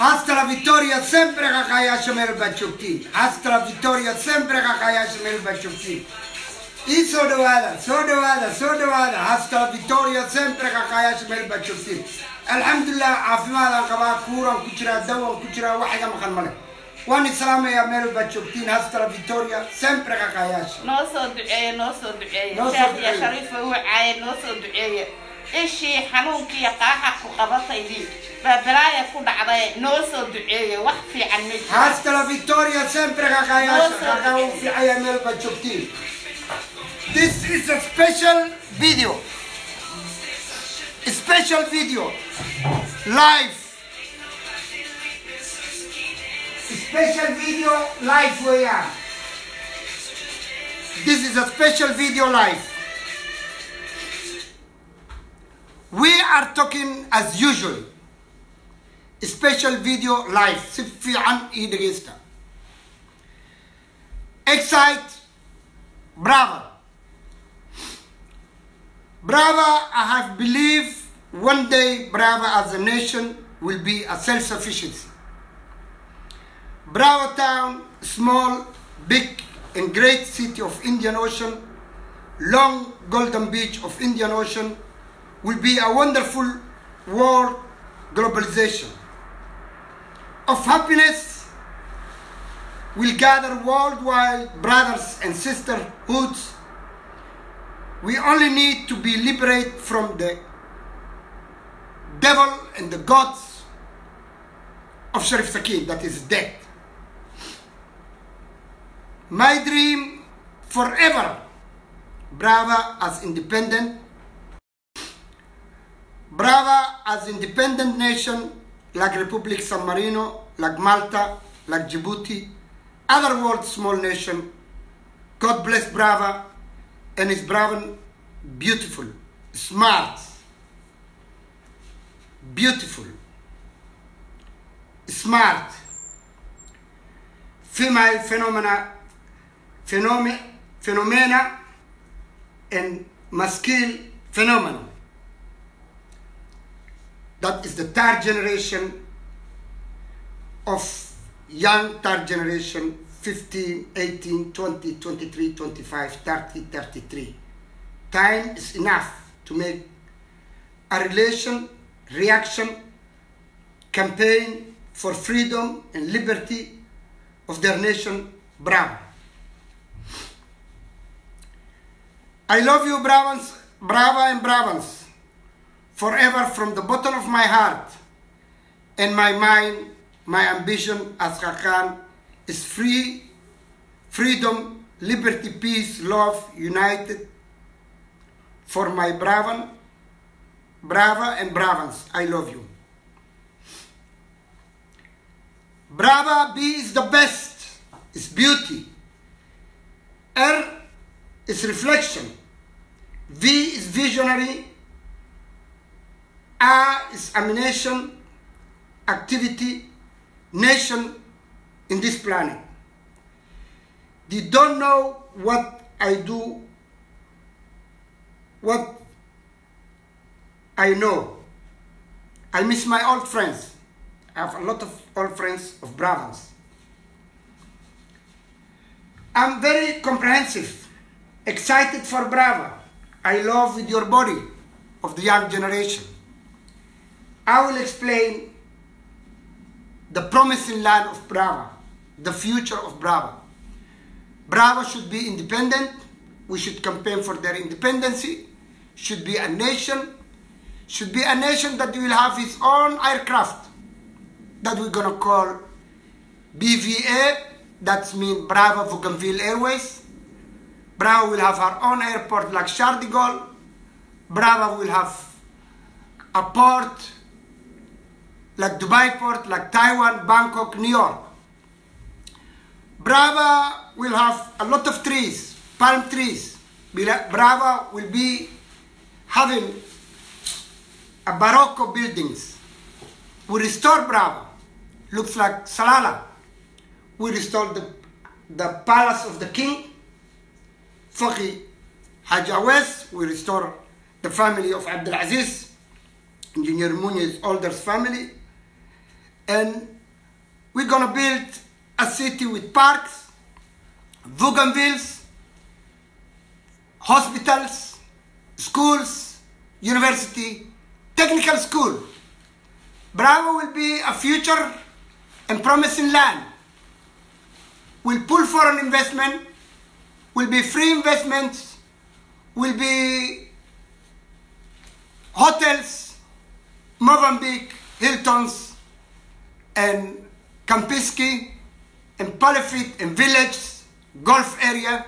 Hasta la vittoria sempre Kakayash Mel Bachukti. Hasta la vittoria sempre Kakayash Mel Bachukti. I sodovada, sodovada, sodovada. Hasta la vittoria sempre Kakayash Mel Bachukti. Alhamdulillah, afimada qabaa kuura kuchira dawa kuchira waxiga maqan male. waan islaamayaa e meel walbaad joogtiin hastara victoria sempre qaqayaasha e, e. noosoo duceeya noosoo duceeya shariifa wacaaya noosoo duceeya ishii xanuunkiiyo qaaxa ku qabataydii baabalaaya ku dhacday noosoo duceeya wax fiican ma jiro hastara victoria sempre qaqayaasha u fiicaya meel walbaad joogtiin This is a special video. A special video. Live. Special video live weeyaan this is a special video live. We are talking as usual. Special video live. Si fiican ii dhegeysta excite. Bravo. Bravo i have believed one day bravo as a nation will be a self-sufficiency town small big and great city of indian ocean long golden beach of indian ocean will be a wonderful world globalization of happiness will gather worldwide brothers and sisterhoods. We only need to be liberated from the devil and the gods of Sharif Sakin, that is dead. My dream forever, Brava as independent, Brava as independent nation like Republic San Marino, like Malta, like Djibouti, other world small nation. God bless Brava and his Brava beautiful, smart, beautiful, smart, female phenomena, phenomena, and masculine phenomenon. That is the third generation of young third generation 15, 18, 20, 23, 25, 30, 33. Time is enough to make a relation, reaction, campaign for freedom and liberty of their nation, Bravo. I love you, Bravans, Brava and Bravans, forever from the bottom of my heart and my mind. My ambition as Khakan is free, freedom, liberty, peace, love, united for my Bravan, Brava and Bravans. I love you. Brava B is the best, it's beauty. R is reflection. V is visionary. A is amination, activity, nation in this planet. They don't know what I do, what I know. I miss my old friends. I have a lot of old friends of Bravans. I'm very comprehensive, excited for Brava. I love with your body of the young generation. I will explain the promising land of Brava, the future of Brava. Brava should be independent. We should campaign for their independency. Should be a nation. Should be a nation that will have its own aircraft that we're gonna call BVA. That means Brava Bougainville Airways. Brava will have her own airport like Charles. Brava will have a port like Dubai port, like Taiwan, Bangkok, New York. Brava will have a lot of trees, palm trees. Brava will be having a Barocco buildings. We restore Brava. Looks like Salala. We restore the the palace of the king. Faqi Haji Awes, we restore the family of Abdul Aziz, Engineer Muniz's older family. And we're gonna build a city with parks, bougainvilleas, hospitals, schools, university, technical school. Bravo will be a future and promising land. We'll pull foreign investment, will be free investments, will be hotels, Mövenpick, Hiltons, and Kempinski, and Palafit, and village, golf area.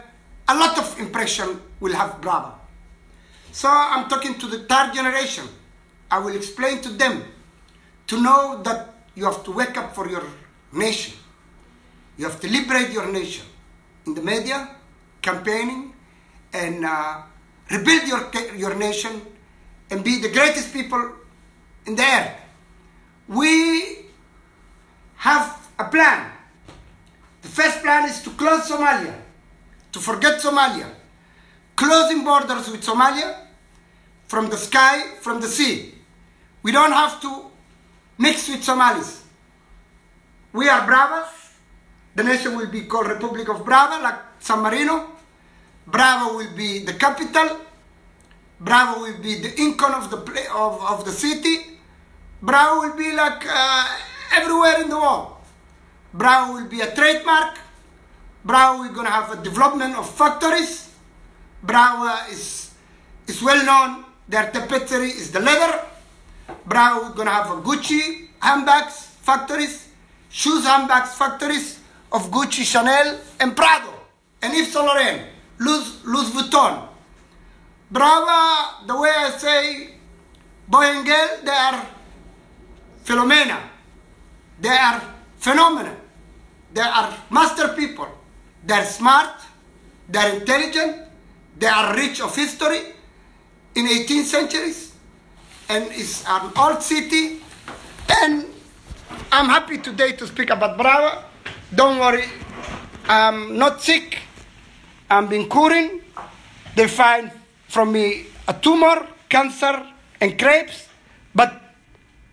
A lot of impression will have Brava. So I'm talking to the third generation. I will explain to them to know that you have to wake up for your nation. You have to liberate your nation in the media, campaigning, and uh, rebuild your, your nation and be the greatest people in the earth. We have a plan. The first plan is to close Somalia, to forget Somalia, closing borders with Somalia from the sky, from the sea. We don't have to mix with Somalis. We are Bravas. The nation will be called Republic of Brava, like San Marino. Bravo will be the capital. Bravo will be the icon of the play, of, of the city. Bravo will be like uh, everywhere in the world. Bravo will be a trademark. Bravo we're gonna have a development of factories. Bravo is is well known. Their tapestry is the leather. Bravo we're gonna have a Gucci handbags factories, shoes handbags factories of Gucci, Chanel, and Prada, and Yves Saint Laurent, Louis, Louis Vuitton. Brava, the way I say, boy and girl, they are phenomena. They are phenomena. They are master people. They are smart. They are intelligent. They are rich of history in 18th centuries. And it's an old city. And I'm happy today to speak about Brava. Don't worry, I'm not sick. I'm been curing. They find from me a tumor, cancer, and crepes, but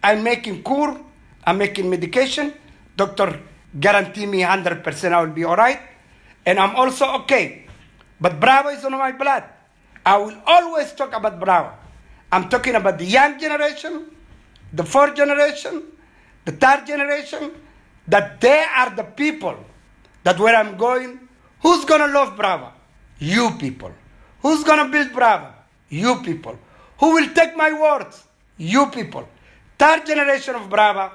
I'm making cure. I'm making medication. Doctor guarantee me 100% I will be all right. And I'm also okay. But Bravo is on my blood. I will always talk about Bravo. I'm talking about the young generation, the fourth generation, the third generation, that they are the people that where I'm going, who's gonna love Brava? You people. Who's gonna build Brava? You people. Who will take my words? You people. Third generation of Brava.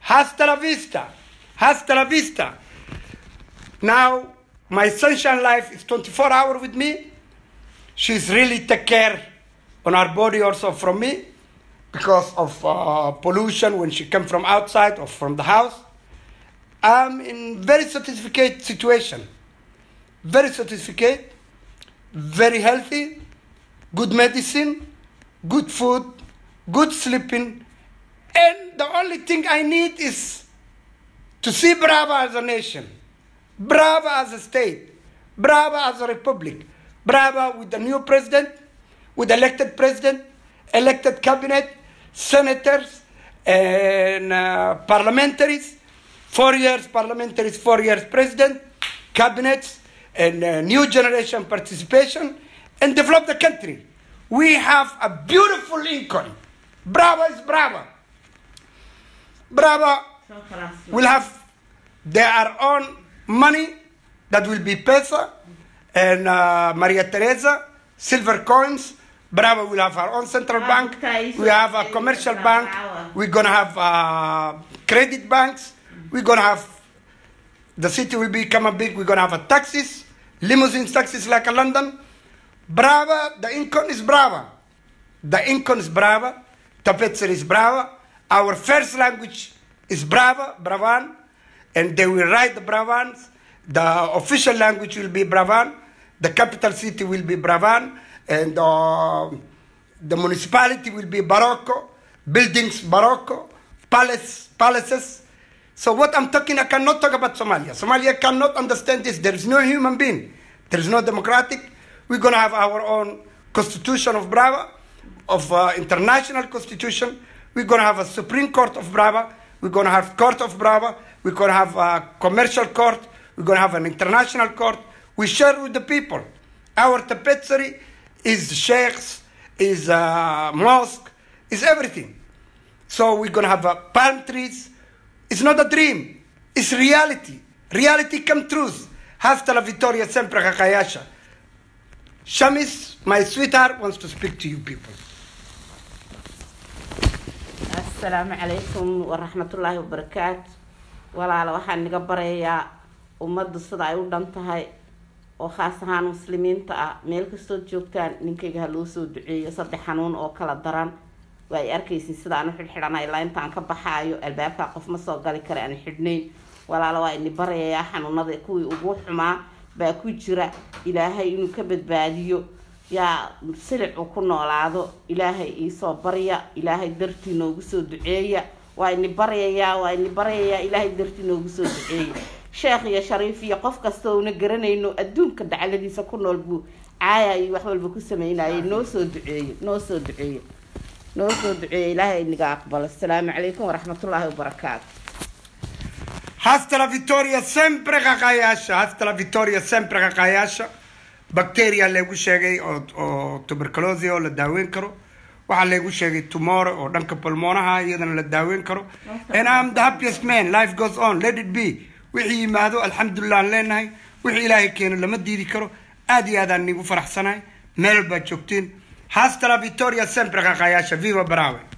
Hasta la vista. Hasta la vista. Now, my sunshine life is 24 hours with me. She's really take care on our body also from me because of uh, pollution when she come from outside or from the house. I'm in very satisfied situation. Very satisfied, very healthy, good medicine, good food, good sleeping, and the only thing I need is to see Brava as a nation, Brava as a state, Brava as a republic, Brava with the new president, with elected president, elected cabinet, senators, and uh, parliamentaries, four years parliamentaries, four years president, cabinets, and uh, new generation participation, and develop the country. We have a beautiful Lincoln. Brava is Brava. Brava will have their own money that will be pesa and uh, Maria Theresa, silver coins. Brava will have our own central bank. We have a commercial bank. We're gonna have uh, credit banks. We're gonna have the city will become a big. We're gonna have a taxis, limousine taxis like a London. Brava, the income is Brava. The income is Brava. Tapetzer is Brava. Our first language is Brava, Bravan, and they will write the Bravans. The official language will be Bravan. The capital city will be Bravan, and uh, the municipality will be Barocco. Buildings Barocco, palace, palaces, So what I'm talking, I cannot talk about Somalia. Somalia cannot understand this. There is no human being. There is no democratic. We're going to have our own constitution of Brava, of uh, international constitution. We're going to have a Supreme Court of Brava. We're going to have Court of Brava. We're going to have a commercial court. We're going to have an international court. We share with the people. Our tapestry is sheikhs, is uh, mosque, is everything. So we're going to have uh, palm trees. It's not a dream. It's reality. Reality come truth. Hasta la victoria sempre kakayasha. Shamis, my sweetheart, wants to speak to you people. asalaamu calaykum waraxmatullaahi wabarakaatu walaala waxaan niga barayaa ummadda sida ay u dhan tahay oo khaas ahaan muslimiinta ah meel kastood joogtaan ninkayga ha loo soo duceeyo saddex xanuun oo kala daran waa ay arkaysin sida aan u xidhxidhana ilaa intaan ka baxaayo albaabkaa qof ma soo gali kara aan xidhnayn walaala waa ini barayayaa xanuunada kuwii ugu xumaa baa ku jira ilaahay inuu ka badbaadiyo. Yaa silic uu ku noolaado ilaahay iisoo barya ilaahay dartii noogu soo duceeya. Waa ini baryayaa waa ini baryayaa ilaahay dartii noogu soo duceeya. Sheekh iyo shariif iyo qof kasta ouna garanayno adduunka dacladiisa ku nool buu caaya iyo wax walba ku sameynayay noo soo duceeyo noo soo duceeyo noo soo duceeyo ilaahay iniga aqbalo. Asalaamu calaykum waraxmatullaahi wabarakaatu. Hasta la vittoria sempre kakayasha. Hasta la vittoria sempre kakayasha. Bacteria lagu sheegay oo tuberculosis oo la daaweyn karo. waxaa laygu sheegay tumor oo dhanka pulmonaha iyadana la daaweyn karo. And I'm the happiest man. Life goes on. Let it be. Wixii yimaado alxamdulilah aan leenahay. Wixii ilaahay keeno lama diidi karo. Aad iyo aadaan nigu faraxsanahay. Meel baad joogtiin Hasta la vittoria sempre Kakayashi, viva Braven!